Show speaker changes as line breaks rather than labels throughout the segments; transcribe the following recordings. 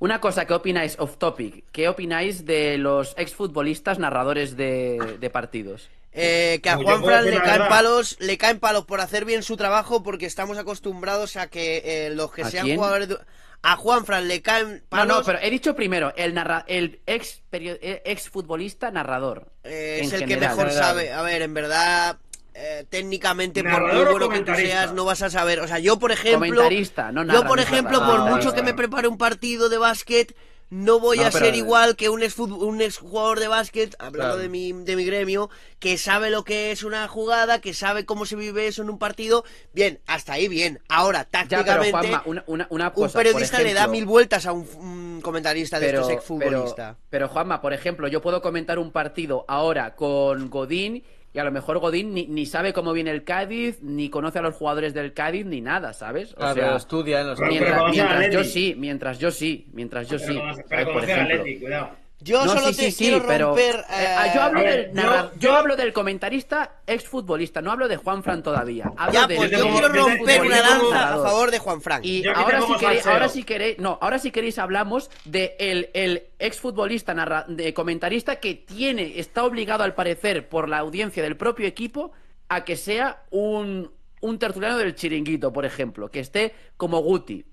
Una cosa, ¿qué opináis off topic? ¿Qué opináis de los exfutbolistas narradores de, de partidos?
Eh, que a
Pues
Juan Fran le caen palos, le caen palos por hacer bien su trabajo porque estamos acostumbrados a que eh, los que
¿A
sean
quién?
jugadores de- a Juan Fran le caen
No,
palos.
no, pero he dicho primero, el, narra el ex, perio- eh, ex futbolista narrador.
eh, es el que mejor sabe. A ver, en verdad, eh, técnicamente, por
¿Narrador
muy bueno que tú seas, no vas a saber. O sea, yo, por ejemplo,
Comentarista, no
yo, por ejemplo, por mucho que me prepare un partido de básquet, no voy
No,
a
pero-
ser igual que un ex, un ex jugador de básquet, hablando
Claro.
de, mi, de mi gremio, que sabe lo que es una jugada, que sabe cómo se vive eso en un partido. Bien, hasta ahí bien. Ahora,
Ya,
tácticamente,
Juanma, una, una, una
un
cosa,
periodista le da mil vueltas a un, un comentarista de
pero,
estos exfutbolista.
pero, pero, Juanma, por ejemplo, yo puedo comentar un partido ahora con Godín y a lo mejor Godín ni, ni sabe cómo viene el Cádiz, ni conoce a los jugadores del Cádiz, ni nada, ¿sabes? O
Ah, pero
sea,
estudia en los
mientras, mientras yo sí, mientras yo sí, mientras yo sí. Por ejemplo.
Atleti, cuidado.
Yo
No,
solo
sí,
te
sí,
quiero
pero
romper.
eh,
eh,
ah, yo hablo del
yo-
yo
yo-
hablo del comentarista exfutbolista, no hablo de Juan Fran todavía. Hablo
Ya, pues
yo
quiero romper una lanza a favor de Juan Frank.
Y si queréis, ahora si queréis, no, ahora si queréis hablamos de el, el exfutbolista narra- de comentarista que tiene, está obligado al parecer por la audiencia del propio equipo a que sea un, un tertuliano del chiringuito, por ejemplo, que esté como Guti.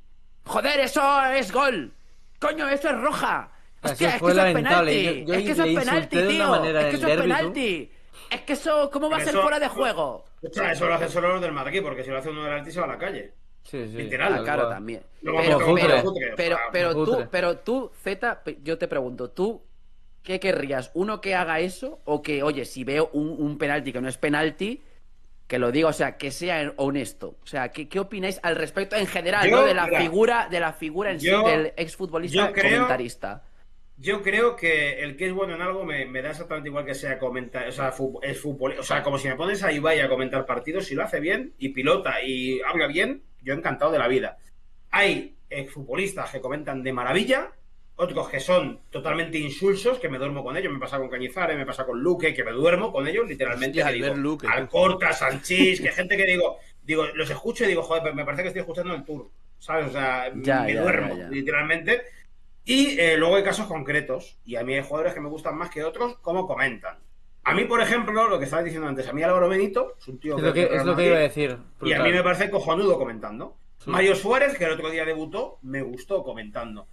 Joder, eso es gol. Coño, eso es roja.
Así
Hostia, es que eso es
lamentable. Yo- yo
es que eso es penalti, tío. Es que eso es penalti. Es que eso, ¿cómo va a ser
eso-
fuera de juego?
Eso lo hace solo los del Madrid, porque si lo hace uno del Atleti se va a la calle.
Sí, sí.
Literal,
Ah, claro, también. Pero, pero, pero, pero tú, pero tú, Z, yo te pregunto, ¿tú qué querrías? ¿Uno que haga eso? O que, oye, si veo un, un penalti que no es penalti, que lo diga, o sea, que sea honesto. O sea, ¿qué, qué opináis al respecto en general,
Yo,
¿no? De la
mira,
figura, de la figura en
yo-
sí del exfutbolista comentarista.
Yo creo que el que es bueno en algo me, me da exactamente igual que sea comentar, o sea, fútbol, es fútbol, o sea, como si me pones a Ibai a comentar partidos, si lo hace bien y pilota y habla bien, yo encantado de la vida. Hay exfutbolistas que comentan de maravilla, otros que son totalmente insulsos, que me duermo con ellos, me pasa con Cañizares, me pasa con Luque, que me duermo con ellos, literalmente.
Hostia,
digo,
Luque, tú.
Alcorta, Sanchís, que gente que digo, digo, los escucho y digo, joder, me parece que estoy escuchando el tour, ¿sabes? O sea,
Ya,
me
ya,
duermo,
ya.
literalmente. Y eh, luego hay casos concretos, y a mí hay jugadores que me gustan más que otros, como comentan. A mí, por ejemplo, lo que estabas diciendo antes, a mí Álvaro Benito es un tío
Es lo que,
Real
es lo que
Madrid,
iba a decir.
y a mí me parece cojonudo comentando.
Sí.
Mario Suárez, que el otro día debutó, me gustó comentando.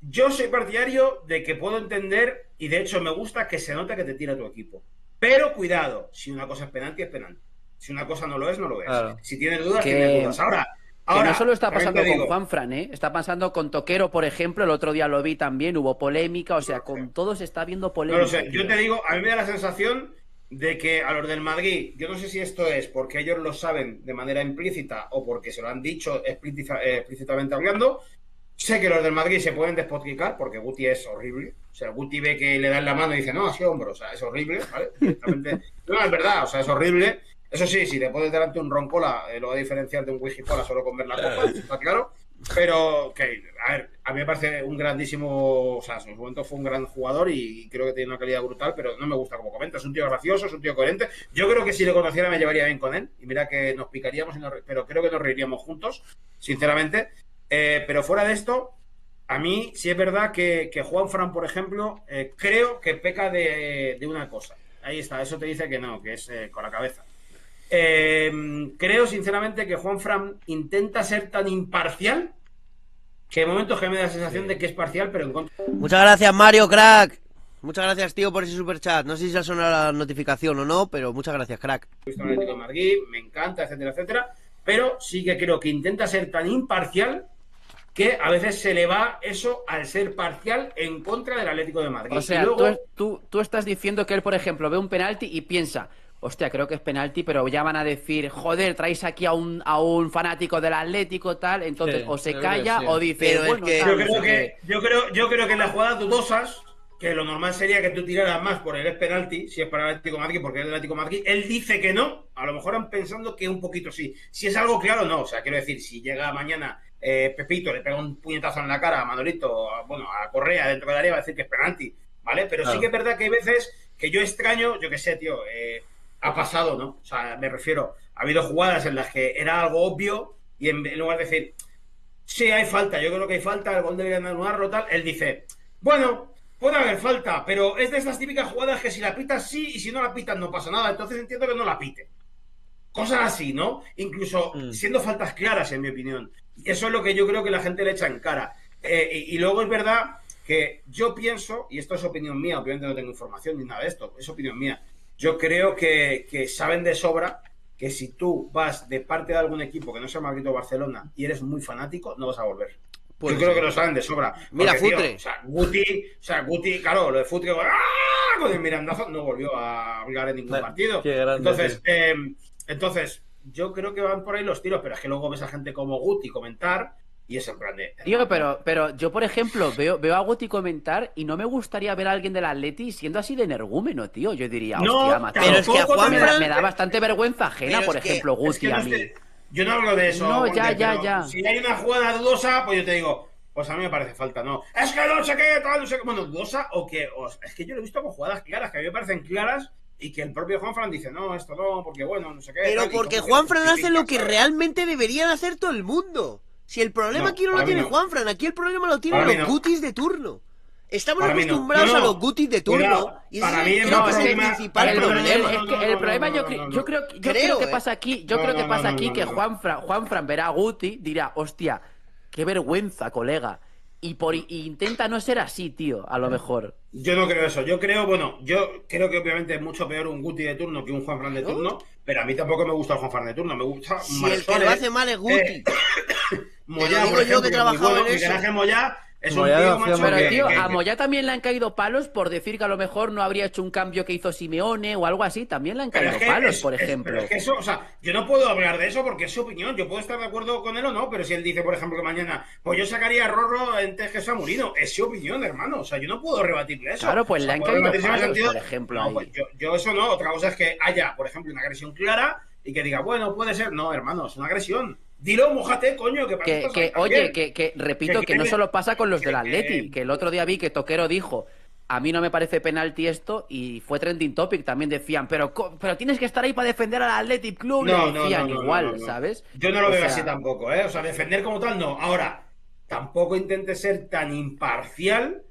Yo soy partidario de que puedo entender, y de hecho me gusta que se note que te tira tu equipo. Pero cuidado, si una cosa es penalti, es penalti. Si una cosa no lo es, no lo es.
Claro.
Si tienes dudas,
Que-
tienes dudas. Ahora,
Que
ahora
no solo está pasando con
digo,
Juan Fran, ¿eh? Está pasando con Toquero, por ejemplo. El otro día lo vi también, hubo polémica. O sea, con todos está habiendo
No
polémica.
lo sé, yo
tío.
te digo, a mí me da la sensación de que a los del Madrid, yo no sé si esto es porque ellos lo saben de manera implícita o porque se lo han dicho explícita- eh, explícitamente hablando. Sé que los del Madrid se pueden despotricar porque Guti es horrible. O sea, Guti ve que le dan la mano y dice, no, así hombro. O sea, es horrible, ¿vale? No, es verdad, o sea, es horrible. Eso sí, si le pones delante un roncola, eh, lo va a diferenciar de un wijicola solo con ver la copa, está claro. Pero, que, a ver, a mí me parece un grandísimo. O sea, en su momento fue un gran jugador y creo que tiene una calidad brutal, pero no me gusta como comenta. Es un tío gracioso, es un tío coherente. Yo creo que si le conociera me llevaría bien con él. Y mira que nos picaríamos, y nos pero creo que nos reiríamos juntos, sinceramente. Eh, pero fuera de esto, a mí sí es verdad que, que Juan Fran, por ejemplo, eh, creo que peca de, de una cosa. Ahí está, eso te dice que no, que es eh, con la cabeza. Eh, creo sinceramente que Juan Fran intenta ser tan imparcial que en momentos que me da la sensación de que es parcial, pero en contra
Muchas gracias, Mario, crack. Muchas gracias, tío, por ese super chat. No sé si ha sonado la notificación o no, pero muchas gracias, crack.
de me encanta, etcétera, etcétera. Pero sí que creo que intenta ser tan imparcial que a veces se le va eso al ser parcial en contra del Atlético de Madrid.
O sea,
Y luego-
tú, tú, tú estás diciendo que él, por ejemplo, ve un penalti y piensa, hostia, creo que es penalti, pero ya van a decir, joder, traéis aquí a un, a un fanático del Atlético, tal, entonces
Sí,
o se calla
sí.
o dice,
Pero es
bueno,
que-
tal,
Yo creo que, yo creo, yo creo que en las jugadas dudosas, que lo normal sería que tú tiraras más por el penalti, si es para el Atlético de Madrid, porque es del Atlético de Madrid, él dice que no, a lo mejor han pensando que un poquito sí. Si es algo claro, no. O sea, quiero decir, si llega mañana eh, Pepito, le pega un puñetazo en la cara a Manolito, a- bueno, a Correa dentro del área, va a decir que es penalti, ¿vale? Pero sí que es verdad que hay veces que yo extraño, yo qué sé, tío, eh, ha pasado, ¿no? O sea, me refiero, ha habido jugadas en las que era algo obvio y en, en lugar de decir, sí, hay falta, yo creo que hay falta, el gol deberían anularlo, tal. Él dice, bueno, puede haber falta, pero es de estas típicas jugadas que si la pitas sí y si no la pitas no pasa nada, entonces entiendo que no la pite. Cosas así, ¿no? Incluso
Mm.
siendo faltas claras, en mi opinión. Eso es lo que yo creo que la gente le echa en cara. Eh, y, y luego es verdad que yo pienso, y esto es opinión mía, obviamente no tengo información ni nada de esto, es opinión mía. Yo creo que, que saben de sobra que si tú vas de parte de algún equipo que no sea Madrid o Barcelona y eres muy fanático, no vas a volver.
Puede
Yo creo que lo saben de sobra.
Mira,
Porque, tío,
Futre.
o sea, Guti, o sea, Guti, claro, lo de Futre ¡ah! con el mirandazo no volvió a hablar en ningún
Qué
partido.
grande,
entonces, eh, entonces, yo creo que van por ahí los tiros, pero es que luego ves a gente como Guti comentar y es en plan de.
Tío, pero, pero yo, por ejemplo, veo, veo a Guti comentar y no me gustaría ver a alguien del Atleti siendo así de energúmeno, tío. Yo diría,
No,
hostia, macho,
pero es que a
tampoco
me, da, me da bastante vergüenza ajena, por
es que-
ejemplo,
Es
Guti
que no
a mí.
yo no hablo de eso.
No, ya, ya, ya.
Si hay una jugada dudosa, pues yo te digo, pues a mí me parece falta, no. Es que no sé qué, tal, no sé qué. Bueno, dudosa o que. o- es que yo lo he visto con jugadas claras, que a mí me parecen claras y que el propio Juanfran dice, no, esto no, porque bueno, no sé qué.
Pero
tal,
porque Juanfran hace lo que realmente deberían hacer todo el mundo. Si el problema
No,
aquí no lo tiene
no.
Juanfran, aquí el problema lo tienen los
no.
gutis de turno. Estamos
Para mí no.
acostumbrados
No, no.
a los gutis de turno.
Cuidado.
Y ese
Para
es
mí
el-
es
creo
No,
que
es
es
que
el principal
problema,
problema.
es que el problema yo, creo, yo
Creo,
creo que
eh.
pasa aquí, yo
No,
creo que
no,
pasa
no,
aquí
no,
que
no.
Juanfran, Juanfran verá a Guti, dirá, hostia, qué vergüenza, colega. Y por y intenta no ser así, tío, a lo mejor.
Yo no creo eso. Yo creo, bueno, yo creo que obviamente es mucho peor un Guti de turno que un Juanfran de
Claro.
turno, pero a mí tampoco me gusta el Juanfran de turno. Me gusta
Si el que lo
Suárez,
hace mal es Guti.
eh, Moyá, por
yo que
ejemplo,
he
es muy
trabajado
bueno.
en
Miguel
eso.
Ángel Moyá es
Moyá
un tío, macho,
Pero,
que-
tío,
que-
a
que-
Moya también le han caído palos por decir que a lo mejor no habría hecho un cambio que hizo Simeone o algo así. También le han caído
que
palos,
es-
por
es-
ejemplo.
pero es que eso, o sea, yo no puedo hablar de eso porque es su opinión. Yo puedo estar de acuerdo con él o no, pero si él dice, por ejemplo, que mañana, pues yo sacaría a Rorro antes que a Murino, es su opinión, hermano. O sea, yo no puedo rebatirle eso.
Claro, pues
O
le han caído palos,
sentido-
por ejemplo,
No, pues yo, yo eso no. Otra cosa es que haya, por ejemplo, una agresión clara y que diga, bueno, puede ser. No, hermano, es una agresión. Dilo, mojate, coño, que para
Que, que, oye, que, que repito
Que
no solo pasa con los del Atleti,
que-
el otro día vi que Toquero dijo, a mí no me parece penalti esto, y fue trending topic, también decían, pero, tienes que estar ahí para defender al Athletic Club,
No, no,
decían
no,
igual. ¿sabes?
Yo no lo
O
veo
sea,
así tampoco, ¿eh? O sea, defender como tal, no. Ahora, tampoco intentes ser tan imparcial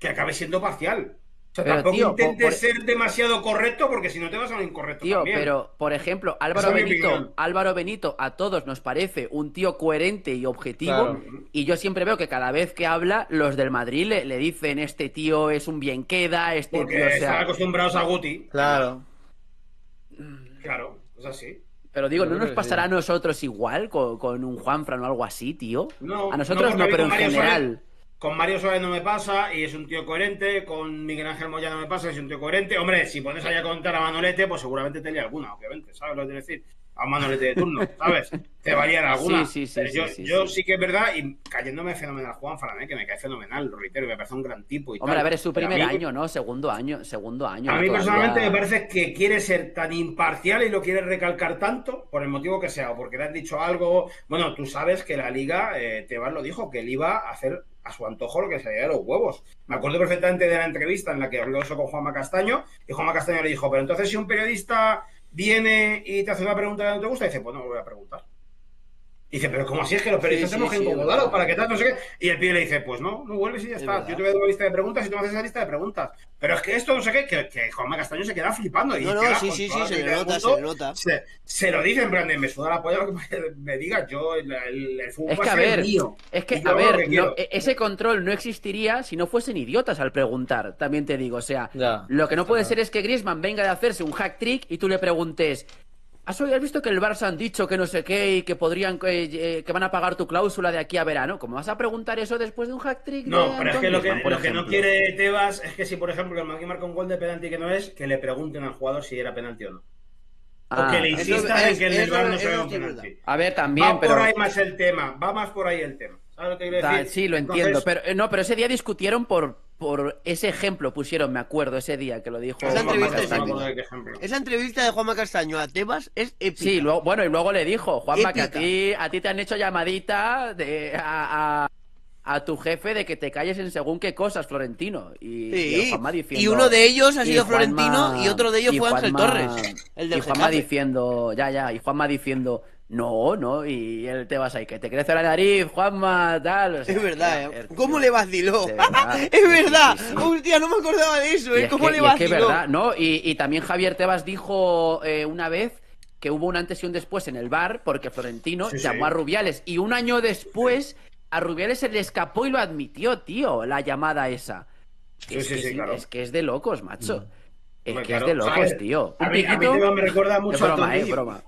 que acabe siendo parcial.
Pero,
tampoco
tío,
intentes
por- por-
ser demasiado correcto porque si no te vas a lo incorrecto
Tío,
también.
pero, por ejemplo, Álvaro
Esa
Benito. Álvaro Benito a todos nos parece un tío coherente y objetivo.
Claro.
Y yo siempre veo que cada vez que habla, los del Madrid le, le dicen, este tío es un bien queda, este
Porque
tío, o
están
sea...
acostumbrados a Guti.
Claro.
Claro, es así.
Pero digo, ¿no nos pasará a nosotros igual con, con un Juanfran o algo así, tío?
No,
a nosotros no, pero en general.
Suárez- con Mario Suárez no me pasa y es un tío coherente. Con Miguel Ángel Moya no me pasa, es un tío coherente. Hombre, si pones ahí a contar a Manolete, pues seguramente te lía alguna, obviamente. ¿Sabes lo que quiero decir? A un Manolete de turno, ¿sabes? Te valían alguna.
Sí, sí, sí,
yo
sí,
yo
sí.
sí que es verdad, y cayéndome fenomenal Juan Fran, ¿eh? que me cae fenomenal, lo reitero, me parece un gran tipo. Y
Hombre,
tal.
a ver, es su primer
mí-
año, ¿no? Segundo año, segundo año.
A mí
Todavía-
personalmente me parece que quiere ser tan imparcial y lo quiere recalcar tanto, por el motivo que sea, o porque le han dicho algo. Bueno, tú sabes que la liga, eh, Tebas lo dijo, que él iba a hacer a su antojo lo que se le de los huevos. Me acuerdo perfectamente de la entrevista en la que habló eso con Juanma Castaño, y Juanma Castaño le dijo, pero entonces si un periodista viene y te hace una pregunta que no te gusta, dice, pues no me voy a preguntar. Y dice, pero ¿cómo así es que los periodistas
Sí,
tenemos
sí,
que para que tal, no sé qué? Y el pibe le dice, pues no, no vuelves y ya
Es
está.
verdad.
Yo te voy a dar una lista de preguntas y tú me haces esa lista de preguntas. Pero es que esto no sé qué, que, que Juanma Castaño se queda flipando. Y
No, no, sí, sí, sí, se le nota, se le nota.
Se, se lo dice en plan de me suda la polla lo que me- me digas. Yo, el, el, el fútbol
Es que, a ver,
mío.
es que, a ver,
que
no,
quiero.
e- ese control no existiría si no fuesen idiotas al preguntar, también te digo. O sea,
Ya.
lo que no puede ser es que Griezmann venga de hacerse un hack trick y tú le preguntes, ¿has, oído- has visto que el Barça han dicho que no sé qué y que podrían, eh, eh, que van a pagar tu cláusula de aquí a verano? ¿Cómo vas a preguntar eso después de un hack trick?
No,
de
pero es que lo que,
Griezmann, por
lo que no quiere Tebas es que si, por ejemplo, el Madrid marca un gol de penalti que no es, que le pregunten al jugador si era penalti o no.
Ah,
o que le insistan en que el VAR no se un penalti.
verdad.
A ver, también,
Va
pero...
por ahí más el tema, va más por ahí el tema. ¿Sabes lo que quiero decir?
sí, lo
Entonces,
entiendo, pero eh, no, pero ese día discutieron por, por ese ejemplo, pusieron, me acuerdo, ese día que lo dijo
Esa
Juanma
entrevista es. Esa entrevista de Juanma Castaño a Tebas es épica.
Sí, luego, bueno, y luego le dijo, Juanma, que a ti, a ti te han hecho llamadita de, a, a- a tu jefe de que te calles en según qué cosas, Florentino. Y, Juanma diciendo-
y uno de ellos ha sido
Juanma-
Florentino y otro de ellos fue Ángel
Juanma-
Torres, el del
y Juanma
Getafe.
diciendo, ya, ya, y Juanma diciendo, No, no, y él te vas ahí, que te crece la nariz, Juanma, tal. o sea,
Es verdad, ¿eh? ¿Cómo le vaciló?
Verdad.
es verdad.
sí, sí.
Hostia, no me acordaba de eso, ¿eh?
es
¿Cómo
que-
le
y es que
vaciló?
es verdad, ¿no? Y, y también Javier Tebas dijo eh, una vez que hubo un antes y un después en el bar porque Florentino llamó a Rubiales y un año después a Rubiales se le escapó y lo admitió, tío, la llamada esa.
Sí,
es,
sí,
que
sí,
es-
claro.
es que es de locos, macho. Es
Hombre,
que
claro,
es de locos,
¿sabes?
tío.
A
Un
mí, a mí
piquito-
me recuerda mucho
Es
a
broma,
Tony.
es broma.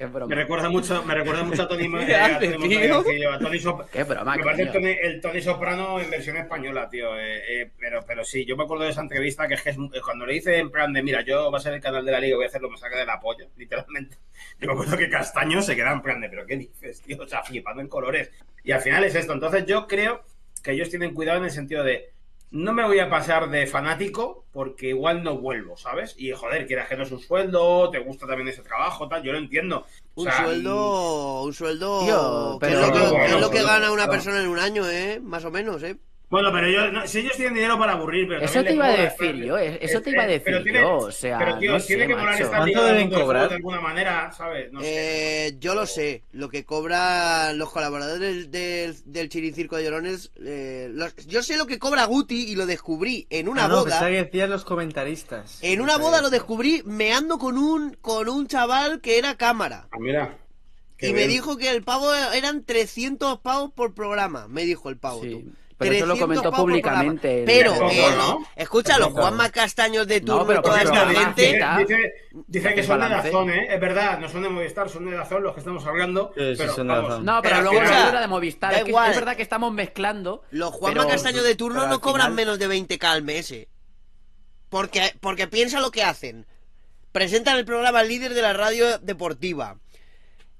Es broma.
Me recuerda mucho, me recuerda mucho a Tony, eh,
¿Qué
a Tony
tío?
Montañez, a Tony Sop-
Qué broma,
Me parece el. Tony, el Tony Soprano en versión española, tío. eh, eh, pero, pero sí, yo me acuerdo de esa entrevista que es que cuando le dice en plan de, mira, yo va a ser el canal de la liga, voy a hacerlo, me saca de la polla, literalmente. Yo me acuerdo que Castaño se queda en plan de, pero ¿qué dices, tío? O sea, flipando en colores. Y al final es esto. Entonces yo creo que ellos tienen cuidado en el sentido de, no me voy a pasar de fanático porque igual no vuelvo, ¿sabes? Y joder, quieras que no es un sueldo, te gusta también ese trabajo, tal, yo lo entiendo. O
Un
sea,
sueldo, un sueldo
Tío,
que es
pero-
lo que, es lo que
bueno,
gana una persona en un año, ¿eh? Más o menos, ¿eh?
Bueno, pero yo, no, si ellos tienen dinero para aburrir, pero
Eso
también
te iba a
mola
decir yo, eh, eso te iba a
eh, pero
decir
tiene-
yo, o sea,
Pero, tío,
no
tiene
sé,
que molar
macho.
estar
¿Cuánto deben cobrar?
de alguna manera, ¿sabes? No sé.
Eh, yo lo sé, lo que cobran los colaboradores del, del, Chiricirco de Llorones. eh, los- yo sé lo que cobra Guti y lo descubrí en una
Ah, no,
boda.
que decías los comentaristas.
En una boda lo descubrí meando con un, con un chaval que era cámara.
Ah, mira. Qué
y me dijo que el pavo eran 300 pavos por programa. Me dijo el pavo.
Sí,
tú.
Pero eso lo
300
comentó públicamente
Pero, eh,
¿no?
escucha, los
Poco.
Juanma Castaños de
No,
turno
pero
y toda esta gente.
Dice, dice- dice que son de. Dazón, ¿eh? Es verdad, no son de Movistar, son de Dazón los que estamos hablando.
Sí, sí,
pero,
son
vamos.
No, pero,
Pero
luego la era de Movistar. Es, que es verdad que estamos mezclando.
Los Juanma
pero-
Castaños de turno
pero
no cobran
final-
menos de 20k al mes. eh. Porque, porque piensa lo que hacen. Presentan el programa líder de la radio deportiva.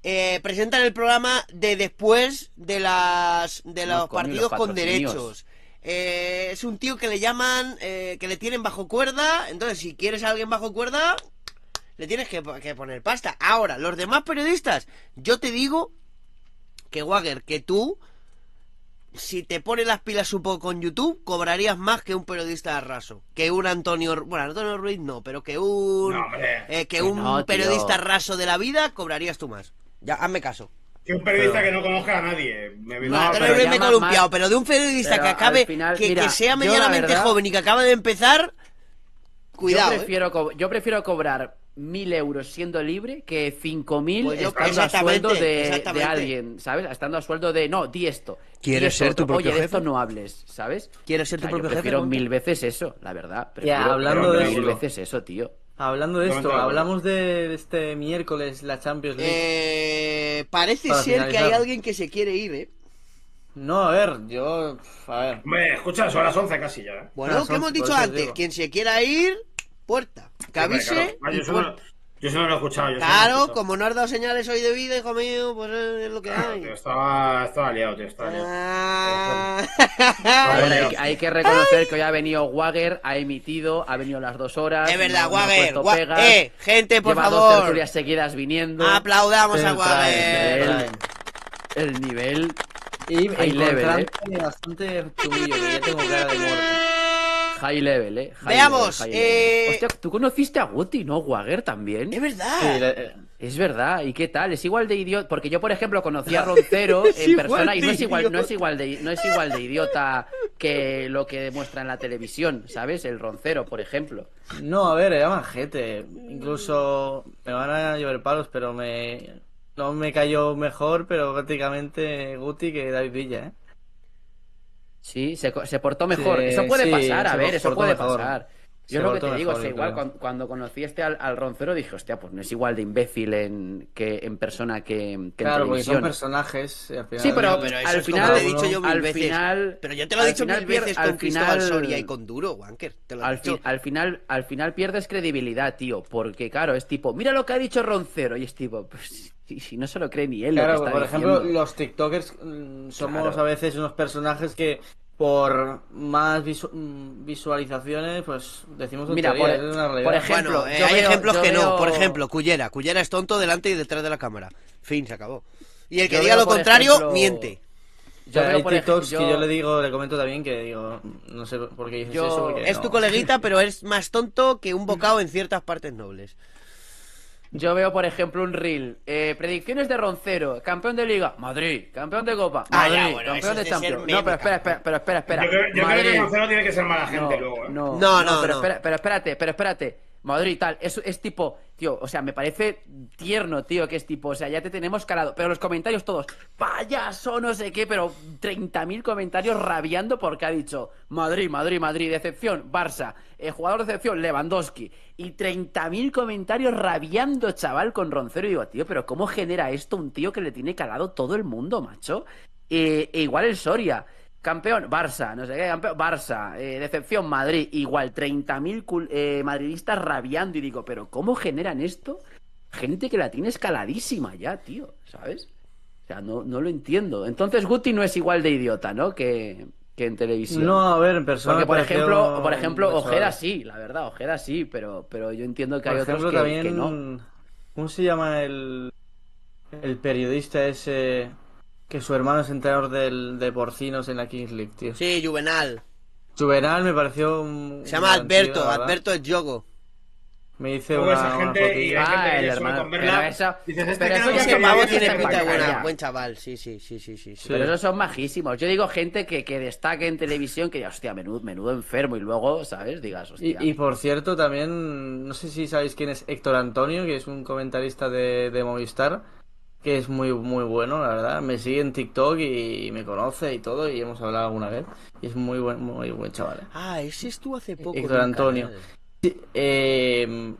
Eh, presentan el programa de después de las de los partidos
los
con derechos. Eh, es un tío que le llaman, eh, que le tienen bajo cuerda. Entonces, si quieres a alguien bajo cuerda, le tienes que, que poner pasta. Ahora, los demás periodistas, yo te digo que Wagger, que tú, si te pones las pilas un poco con YouTube, cobrarías más que un periodista de raso. Que un Antonio, bueno, Antonio Ruiz no, pero que un,
No,
eh, que
Que
un
no,
periodista raso de la vida, cobrarías tú más. Ya, hazme caso.
Que un periodista que no conozca a nadie. Me
No,
pero ya
me columpiado, pero de un periodista
Pero
que acabe,
final,
que,
mira,
que sea medianamente
verdad-
joven y que acabe de empezar, cuidado.
Yo
¿eh?
prefiero, co- yo prefiero cobrar mil euros siendo libre que cinco mil
Pues
estando a sueldo de, alguien, ¿sabes? Estando a sueldo de, no, di esto.
¿Quieres
di esto
ser tu propio
Oye, de
jefe?
esto no hables, ¿sabes?
¿Quieres ser tu
O sea, yo
propio jefe,
prefiero mil veces eso, la verdad. Prefiero,
hablando
de
mil
eso.
veces eso, tío.
Hablando de esto, hablamos de este miércoles la Champions League.
Eh, parece
Para
ser que hay alguien que se quiere ir, ¿eh?
No, a ver, yo. A ver.
Hombre, escucha, son las 11 casi ya. ¿eh?
Bueno,
Ah,
¿qué
son-
hemos dicho antes? Quien se quiera ir, puerta. Que
Hombre,
avise.
claro.
Y
yo, eso
puerta.
Yo eso no lo he escuchado. yo
Claro,
escuchado.
como no has dado señales hoy de vida, hijo mío, pues es lo que
Claro,
hay.
tío, estaba, estaba liado, tío. Estaba liado.
Ah.
Hay, hay que reconocer que hoy ha venido Wagger, ha emitido, ha venido las dos horas.
Es verdad, Wagger.
pegas,
eh, gente, por
lleva dos
favor.
tertulias seguidas viniendo.
Aplaudamos a Wagger.
El nivel
Y
level,
encontrándome bastante chumillo, que ya tengo cara de muerto.
High level, eh. High
Veamos,
level, high level.
eh,
Hostia, tú conociste a Guti, ¿no? Wagger también.
Es verdad.
Eh,
Es verdad, ¿y qué tal? Es igual de idiota, porque yo por ejemplo conocí a Roncero en persona y no es igual, no es igual de no es igual de idiota que lo que demuestra en la televisión, ¿sabes? El Roncero, por ejemplo.
No, a ver, era majete. Incluso me van a llover palos, pero me. No me cayó mejor, pero prácticamente Guti que David Villa, ¿eh?
Sí, se, se portó mejor.
Sí,
eso puede
sí,
pasar, a ver, eso puede
mejor.
pasar. Yo es lo que te digo, es igual cuando, cuando conocí este al, al Roncero dije, hostia, pues no es igual de imbécil en, que en persona que, que
Claro,
en
porque son
televisión.
personajes. y al final-
Sí, pero,
pero eso
al final,
te he dicho yo mil
al
veces.
final,
Pero yo te lo he dicho mil veces
al
con Cristóbal
final-
Soria y con Duro, Wanker. Te lo he
Al,
dicho.
fin- al final, al final pierdes credibilidad, tío, porque claro, es tipo, mira lo que ha dicho Roncero y es tipo, pues si, si no se lo cree ni él. lo
Claro,
que está
por ejemplo,
diciendo.
los TikTokers mm, somos
Claro.
a veces unos personajes que por más visu- mm, visualizaciones, pues decimos
Mira, por-
es una realidad.
por ejemplo,
bueno, eh, hay
veo-
ejemplos que no. Por ejemplo, Cullera. Cullera es tonto delante y detrás de la cámara. Fin, se acabó. Y el que
Yo
diga
veo,
lo contrario,
ejemplo,
miente.
O sea,
yo veo,
hay TikToks
yo-
que yo le digo, le comento también que digo, no sé por qué dices
Yo-
eso. porque
Es
no.
tu coleguita, pero es más tonto que un bocado en ciertas partes nobles.
Yo veo, por ejemplo, un reel. eh, predicciones de Roncero, campeón de Liga, Madrid, campeón de Copa,
Ah,
Madrid,
ya, bueno, eso
campeón de Champions. No, pero espera, espera, pero espera, espera.
Yo creo, yo creo que Gonzalo tiene que ser mala gente luego. ¿eh?
No,
No, no,
pero,
no.
espera- pero espérate, pero espérate. Madrid tal, es, es tipo, tío, o sea, me parece tierno, tío, que es tipo, o sea, ya te tenemos calado. Pero los comentarios todos, payaso, no sé qué, pero 30.000 comentarios rabiando porque ha dicho Madrid, Madrid, Madrid, decepción, Barça, eh, jugador de decepción, Lewandowski. Y 30.000 comentarios rabiando, chaval, con Roncero. Y digo, tío, pero ¿cómo genera esto un tío que le tiene calado todo el mundo, macho? Eh, e igual el Soria. Campeón, Barça, no sé qué, campeón, Barça, eh, decepción, Madrid, igual, 30.000 cul- eh, madridistas rabiando y digo, pero ¿cómo generan esto? Gente que la tiene escaladísima ya, tío, ¿sabes? O sea, no, no lo entiendo. Entonces Guti no es igual de idiota, ¿no? Que, que en televisión.
No, a ver, en persona.
Porque, por ejemplo, por ejemplo
un
Ojeda sí, la verdad, Ojeda sí, pero, pero yo entiendo que
Por
hay
ejemplo,
otros que,
también.
que no.
¿Cómo se llama el. El periodista ese. Que su hermano es entrenador del, de porcinos en la Kings League, tío.
Sí, Juvenal.
Juvenal me pareció. un-
Se llama Alberto. Alberto es Yogo.
Me hice
Luego
una,
esa
una
gente y
fotilla.
hay gente
Ah,
que
el hermano.
con verla,
Pero eso-
dices, este
pero eso
Ese
se
pavo tiene pinta de buena,
pantalla.
buen chaval, sí, sí, sí, sí, sí.
Pero esos son majísimos. Yo digo gente que, que destaque en televisión que, hostia, menudo, menudo enfermo. Y luego, ¿sabes? Digas, hostia.
Y, y por cierto, también, no sé si sabéis quién es Héctor Antonio, que es un comentarista de, de Movistar, que es muy, muy bueno, la verdad. Me sigue en TikTok y me conoce y todo, y hemos hablado alguna vez. Y es muy buen, muy buen chaval. ¿eh?
Ah, ese estuvo hace poco.
Héctor Antonio. Sí, eh,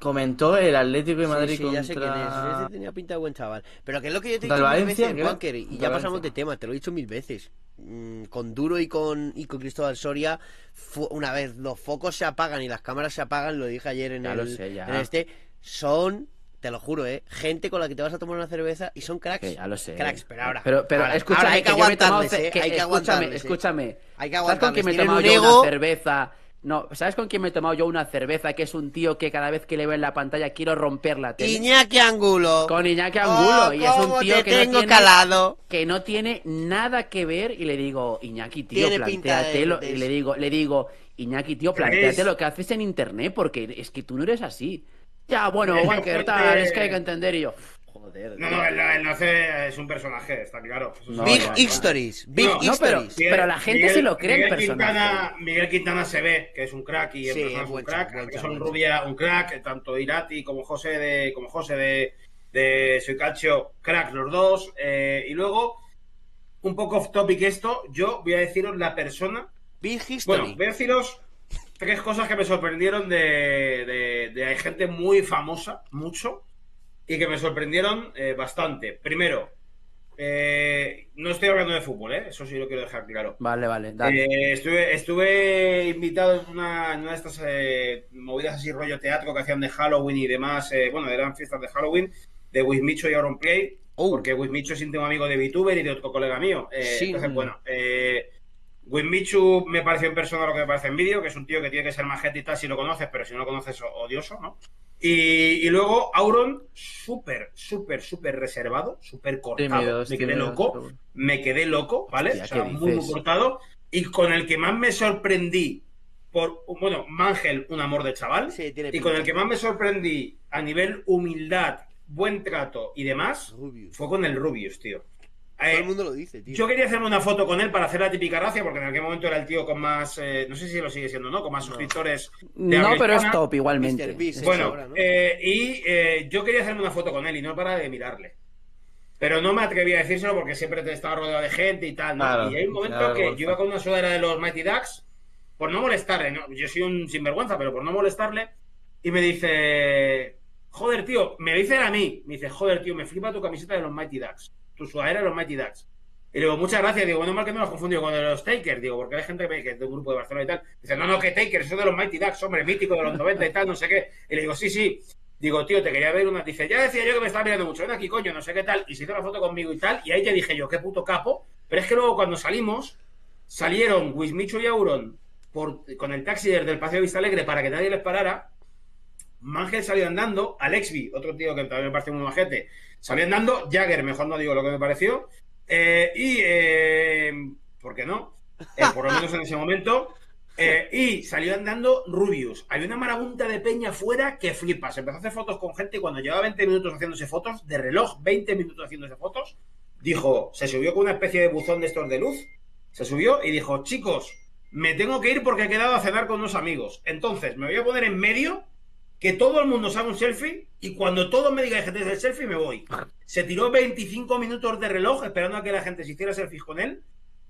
comentó el Atlético de Madrid
sí, sí, ya sé quién es.
contra...
Ese tenía pinta de buen chaval. Pero que es lo que yo te he dicho mil veces, y ya pasamos de tema, te lo he dicho mil veces. Mm, Con Duro y con, y con Cristóbal Soria, una vez los focos se apagan y las cámaras se apagan, lo dije ayer en,
Ya
el,
lo sé, ya.
en este, son, te lo juro, eh, gente con la que te vas a tomar una cerveza y son cracks.
Ya lo sé.
Cracks, pero ahora.
Pero, pero
ahora-
escúchame,
ahora hay que
que yo me he tomado
eh,
que-
hay que
escúchame,
eh.
escúchame.
Hay que
¿Sabes con quién me he tomado yo
un
una cerveza? No, ¿sabes con quién me he tomado yo una cerveza? Que es un tío que cada vez que le veo en la pantalla quiero romper la tele.
Iñaki Angulo.
Con Iñaki Angulo.
Oh,
y es un tío
te
que
tengo
no, tiene,
calado.
que no tiene nada que ver. Y le digo, Iñaki, tío,
de
Y le digo, le digo, Iñaki, tío, planteate lo que haces en internet, porque es que tú no eres así. Ya, bueno,
Yo
Walker,
fuerte-
tal, es que hay que entender. Y yo, joder.
No, no, el, el Nace es un personaje, está claro. Eso
No.
Big. Stories. Big
No,
pero- la gente se lo cree en
Miguel
personaje.
Quintana, Miguel Quintana se ve que es un crack y en
Sí,
persona
es
un crack. que son. Rubia un crack, tanto Irati como José de como José de, de Soy Calcio, crack los dos. Eh, y luego, un poco off topic esto, yo voy a deciros la persona.
Big History.
Bueno, voy a deciros tres cosas que me sorprendieron de, de, de gente muy famosa, mucho, y que me sorprendieron eh, bastante. Primero, eh, no estoy hablando de fútbol, ¿eh? eso sí lo quiero dejar claro.
Vale, vale, dale.
Eh, estuve, estuve invitado en una, en una de estas eh, movidas así rollo teatro que hacían de Halloween y demás. bueno, eran fiestas de Halloween de Wismicho y Auronplay.
Oh.
Porque Wismicho es íntimo amigo de VTuber y de otro colega mío.
Sí.
Entonces, bueno, Wismichu me pareció en persona lo que me parece en vídeo, que es un tío que tiene que ser majete y tal si lo conoces, pero si no lo conoces, odioso, ¿no? Y, y luego Auron, súper, súper, súper reservado, súper cortado. Me quedé loco me quedé loco, ¿vale?
Hostia,
o sea,
¿qué
muy, muy cortado. Y con el que más me sorprendí, por, bueno, Mangel, un amor de chaval.
Sí, tiene
y con el que más me sorprendí a nivel humildad, buen trato y demás,
Rubius.
fue con el Rubius, tío.
Todo
Eh,
el mundo lo dice, tío.
yo quería hacerme una foto con él para hacer la típica gracia, porque en aquel momento era el tío con más, eh, no sé si lo sigue siendo, ¿no? Con más suscriptores. de
No, pero es top igualmente.
Beast,
Bueno,
ahora, ¿no?
eh, y eh, yo quería hacerme una foto con él y no para de mirarle. Pero no me atreví a decírselo porque siempre te estaba rodeado de gente y tal, ¿no?
Claro,
y hay un momento
claro,
que yo iba con una sudadera de los Mighty Ducks, por no molestarle, ¿no? Yo soy un sinvergüenza, pero por no molestarle, y me dice, joder, tío, me dice él a mí, me dice, joder, tío, me flipa tu camiseta de los Mighty Ducks, tu sudadera de los Mighty Ducks. Y digo, muchas gracias. Digo, bueno, mal que no los confundido con los Takers. Digo, porque hay gente que es de un grupo de Barcelona y tal. Dice, no, no, que Takers, eso de los Mighty Ducks, hombre, mítico de los 90 y tal, no sé qué. Y le digo, sí, sí. Digo, tío, te quería ver una. Dice, ya decía yo que me estaba mirando mucho. Ven aquí, coño, no sé qué tal. Y se hizo la foto conmigo y tal. Y ahí ya dije yo, qué puto capo. Pero es que luego cuando salimos, salieron Wismicho y Auron por, con el taxi desde el Paseo Vista Alegre para que nadie les parara. Mangel salió andando, Alexby, otro tío que también me parece muy majete, salió andando, Jagger, mejor no digo lo que me pareció, eh, y, eh, ¿por qué no? Eh, por lo menos en ese momento. Eh, y salió andando Rubius. Había una marabunta de peña afuera que flipas. Empezó a hacer fotos con gente y cuando llevaba 20 minutos haciéndose fotos, de reloj, 20 minutos haciéndose fotos, dijo, se subió con una especie de buzón de estos de luz, se subió y dijo, chicos, me tengo que ir porque he quedado a cenar con unos amigos. Entonces, me voy a poner en medio, que todo el mundo haga un selfie y cuando todo me diga que es el selfie, me voy. Se tiró 25 minutos de reloj esperando a que la gente se hiciera selfies con él.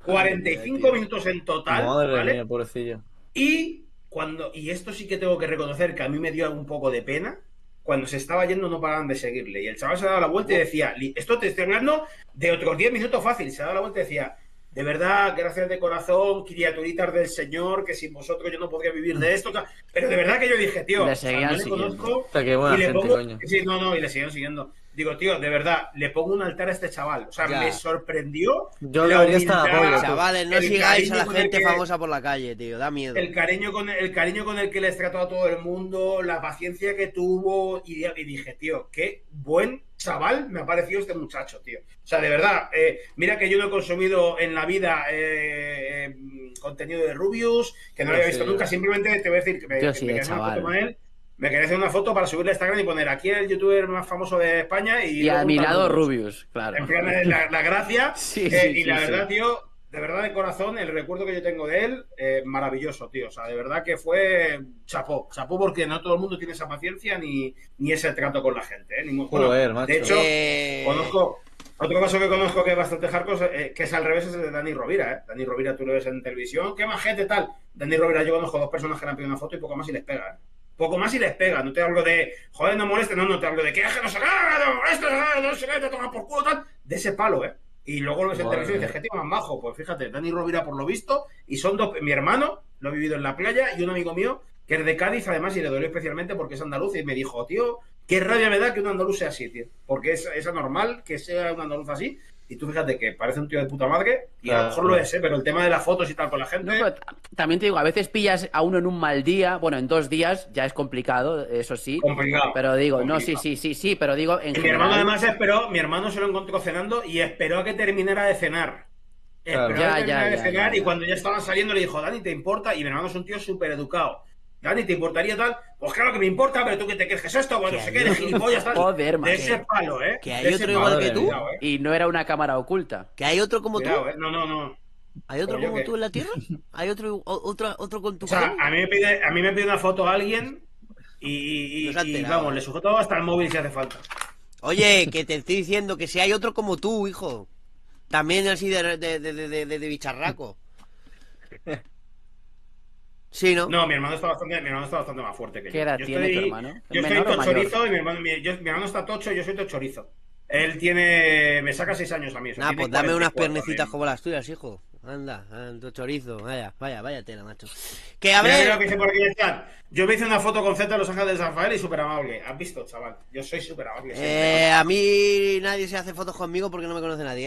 45 minutos en total.
Madre
¿vale?
mía, pobrecillo.
Y cuando, y esto sí que tengo que reconocer que a mí me dio un poco de pena, cuando se estaba yendo no paraban de seguirle. Y el chaval se daba la vuelta y decía, "Li- esto te estoy hablando de otros 10 minutos fácil. Se daba la vuelta y decía, de verdad, gracias de corazón, criaturitas del Señor, que sin vosotros yo no podría vivir de esto. tal". Pero de verdad que yo dije, tío,
Le
o sea,
seguían
no le
siguiendo.
conozco,
O sea, qué buena
y le
gente,
pongo,
coño.
sí, no, no, y le siguen siguiendo. Digo, tío, de verdad, le pongo un altar a este chaval. O sea,
Ya.
me sorprendió.
Yo
la
debería estar a
humildad,
apoyo.
Chavales, no
el
sigáis a la
el
gente
que-
famosa por la calle, tío. Da miedo.
el cariño con el cariño con el que les trató a todo el mundo, la paciencia que tuvo y, y dije, tío, qué buen chaval me ha parecido este muchacho, tío. O sea, de verdad, eh, mira que yo no he consumido en la vida eh, eh, contenido de Rubius, que no lo había visto
sí.
nunca, simplemente te voy a decir que me, que
sí,
me
chaval.
foto con él, me quería hacer una foto para subirle a Instagram y poner aquí el youtuber más famoso de España y,
Y a
luego
mi
un tal
lado
Rubius.
Claro.
En plan, eh, la, la gracia.
Sí,
eh,
sí,
y
sí,
la
sí.
verdad, tío, de verdad de corazón, el recuerdo que yo tengo de él, eh, maravilloso, tío. O sea, de verdad que fue chapó. Chapó porque no todo el mundo tiene esa paciencia ni, ni ese trato con la gente. ¿eh? Ni mu- bueno,
Joder, macho.
de hecho,
Eh,
conozco. Otro caso que conozco que es bastante hardcore, eh, que es al revés, es el de Dani Rovira, ¿eh? Dani Rovira tú lo ves en televisión, qué majete tal. Dani Rovira yo conozco dos personas que le han pedido una foto y poco más y les pega, ¿eh? Poco más y les pega, no te hablo de, joder, no moleste, no, no te hablo de que es que no se caga, no moleste, no se caga, te toma por culo, tal, de ese palo, ¿eh? Y luego lo ves en
Madre
televisión y
mía.
dices, ¿qué tío más majo? Pues fíjate, Dani Rovira por lo visto, y son dos, mi hermano, lo he vivido en la playa, y un amigo mío, que es de Cádiz, además, y le dolió especialmente porque es andaluz, y me dijo, tío, qué rabia me da que un andaluz sea así, tío. Porque es, es anormal que sea un andaluz así, y tú fíjate que parece un tío de puta madre, y a lo
Claro.
mejor lo es, ¿eh? pero el tema de las fotos y tal con la gente...
No, también te digo, a veces pillas a uno en un mal día, bueno, en dos días ya es complicado, eso sí.
Complicado.
Pero digo, no, sí, sí, sí, sí, pero digo, en
Y mi
general.
hermano además esperó, mi hermano se lo encontró cenando y esperó a que terminara de cenar. Esperó a que terminara
ya,
de
ya,
cenar
ya,
y cuando ya estaban saliendo le dijo, Dani, ¿te importa? Y mi hermano es un tío súper educado. Dani, ¿te importaría tal? Pues claro que me importa, pero tú que te crees que es esto, bueno,
Que
sé
hay
qué, de
otro-
gilipollas, tal.
Joder,
de
macho.
ese palo, ¿eh?
Que hay otro igual que tú.
cuidado, ¿eh?
Y no era una cámara oculta.
¿Que hay otro como
Cuidado,
tú?
¿eh? No, no, no.
¿Hay otro como tú en la Tierra? ¿Hay otro, otro, otro con tu
O sea, a mí me pide, a mí me pide una foto a alguien y, y-
se
vamos,
¿eh?
le sujeto hasta el móvil si hace falta.
Oye, que te estoy diciendo que si hay otro como tú, hijo. También así de, de, de, de, de- de bicharraco. Sí, ¿no?
No, mi hermano está bastante, mi hermano está bastante más fuerte que yo.
¿Qué edad
yo
tiene
estoy,
tu hermano?
Yo estoy tochorizo y mi hermano, mi, yo- mi hermano está tocho y yo soy tochorizo. Él tiene, me saca seis años a mí. tiene
pues dame unas
44,
piernecitas como las tuyas, hijo. Anda, anda, chorizo. Vaya, vaya, vaya tela, macho. Que a
mira lo
ver.
que dice por aquí en el chat. Yo me hice una foto con Z de Los Ángeles de San Rafael y súper amable. ¿Has visto, chaval? Yo soy súper amable.
Eh, a mí nadie se hace fotos conmigo porque no me conoce nadie.